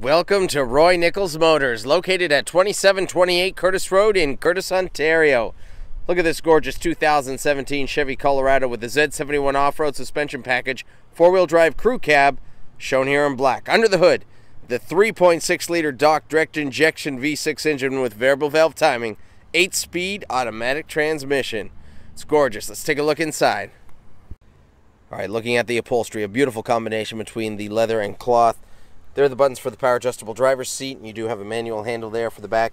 Welcome to Roy Nichols Motors, located at 2728 Courtice Road in Courtice, Ontario. Look at this gorgeous 2017 Chevy Colorado with the Z71 off-road suspension package, four-wheel drive crew cab, shown here in black. Under the hood, the 3.6 liter DOHC direct injection V6 engine with variable valve timing, 8-speed automatic transmission. It's gorgeous. Let's take a look inside. All right, looking at the upholstery, a beautiful combination between the leather and cloth. There are the buttons for the power adjustable driver's seat, and you do have a manual handle there for the back.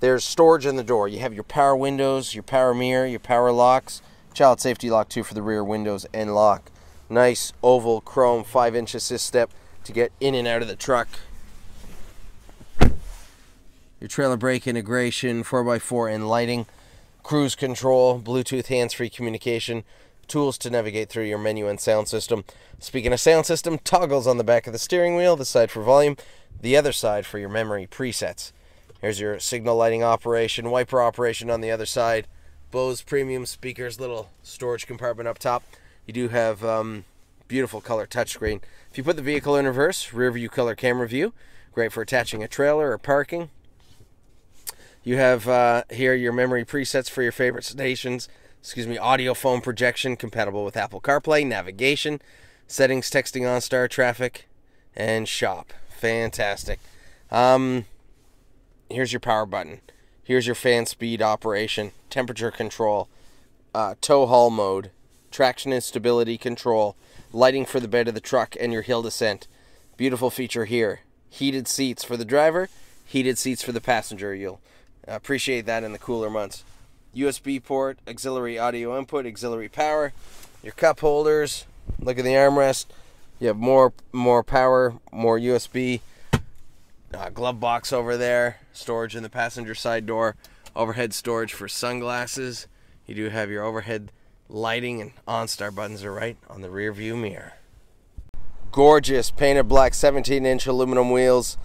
There's storage in the door. You have your power windows, your power mirror, your power locks, child safety lock too for the rear windows and lock. Nice oval chrome 5 inch assist step to get in and out of the truck. Your trailer brake integration, 4x4 and lighting, cruise control, Bluetooth hands-free communication, tools to navigate through your menu and sound system. Speaking of sound system, toggles on the back of the steering wheel, the side for volume, the other side for your memory presets. Here's your signal lighting operation, wiper operation on the other side, Bose premium speakers, little storage compartment up top. You do have um, beautiful color touchscreen. If you put the vehicle in reverse, rear view color camera view, great for attaching a trailer or parking. You have uh, here your memory presets for your favorite stations, excuse me, audio phone projection compatible with Apple CarPlay, navigation, settings, texting OnStar, traffic, and shop. Fantastic. Um, here's your power button. Here's your fan speed operation, temperature control, uh, tow haul mode, traction and stability control, lighting for the bed of the truck, and your hill descent. Beautiful feature here. Heated seats for the driver, heated seats for the passenger. You'll appreciate that in the cooler months. USB port, auxiliary audio input, auxiliary power, your cup holders. Look at the armrest. You have more more power, more USB. Uh, glove box over there, storage in the passenger side door, overhead storage for sunglasses. You do have your overhead lighting and OnStar buttons are right on the rear view mirror. Gorgeous painted black 17 inch aluminum wheels.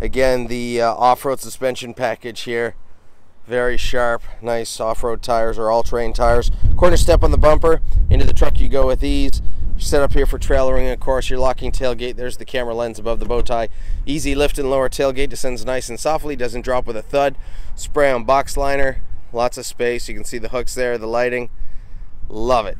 Again, the uh, off-road suspension package here very sharp, nice off-road tires or all-terrain tires. Corner step on the bumper. Into the truck you go with ease. Set up here for trailering, of course, your locking tailgate. There's the camera lens above the bow tie. Easy lift and lower tailgate. Descends nice and softly. Doesn't drop with a thud. Spray on box liner. Lots of space. You can see the hooks there, the lighting. Love it.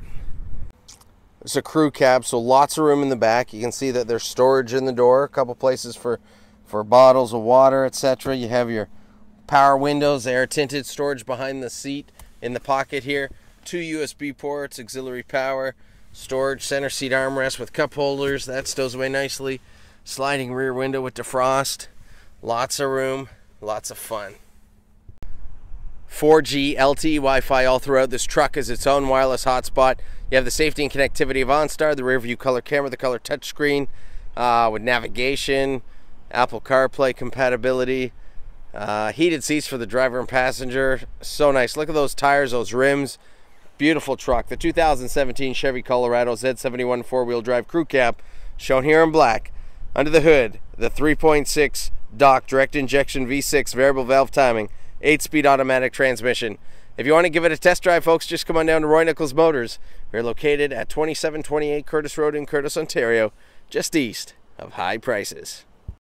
It's a crew cab, so lots of room in the back. You can see that there's storage in the door. A couple places for, for bottles of water, etc. You have your power windows, air tinted storage behind the seat in the pocket here, two USB ports, auxiliary power, storage center seat armrest with cup holders, that stows away nicely, sliding rear window with defrost, lots of room, lots of fun. 4G LTE Wi-Fi all throughout. This truck is its own wireless hotspot. You have the safety and connectivity of OnStar, the rear view color camera, the color touchscreen uh, with navigation, Apple CarPlay compatibility, uh, heated seats for the driver and passenger. So nice. Look at those tires, those rims. Beautiful truck. The 2017 Chevy Colorado Z71 four-wheel drive crew cab, shown here in black. Under the hood, the 3.6 DOHC direct injection V6 variable valve timing, 8-speed automatic transmission. If you want to give it a test drive, folks, just come on down to Roy Nichols Motors. We're located at 2728 Courtice Road in Courtice, Ontario, just east of high prices.